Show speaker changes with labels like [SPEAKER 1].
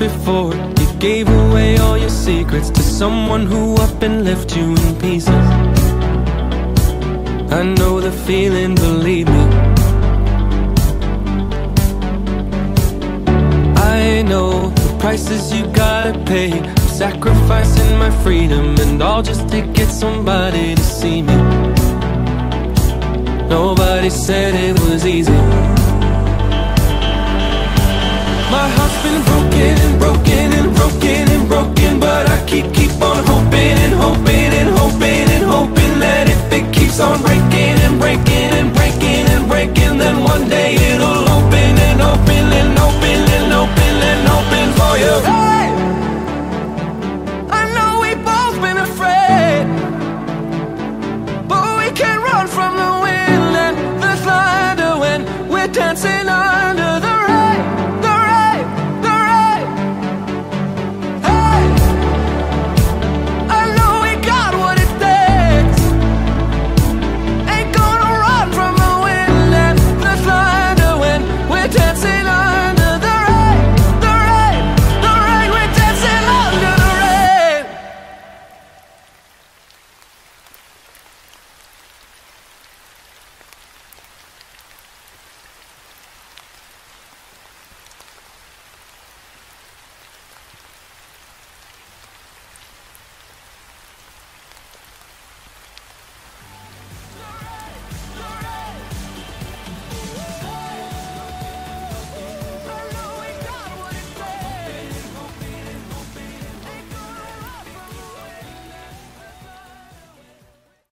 [SPEAKER 1] before. You gave away all your secrets To someone who up and left you in pieces. I know the feeling, believe me. I know the prices you gotta pay. I'm sacrificing my freedom And all just to get somebody to see me. Nobody said it was easy one day it'll open and open and open and open and open for you. Hey! I know we've both been afraid But we can't run from the wind. And the thunder when we're dancing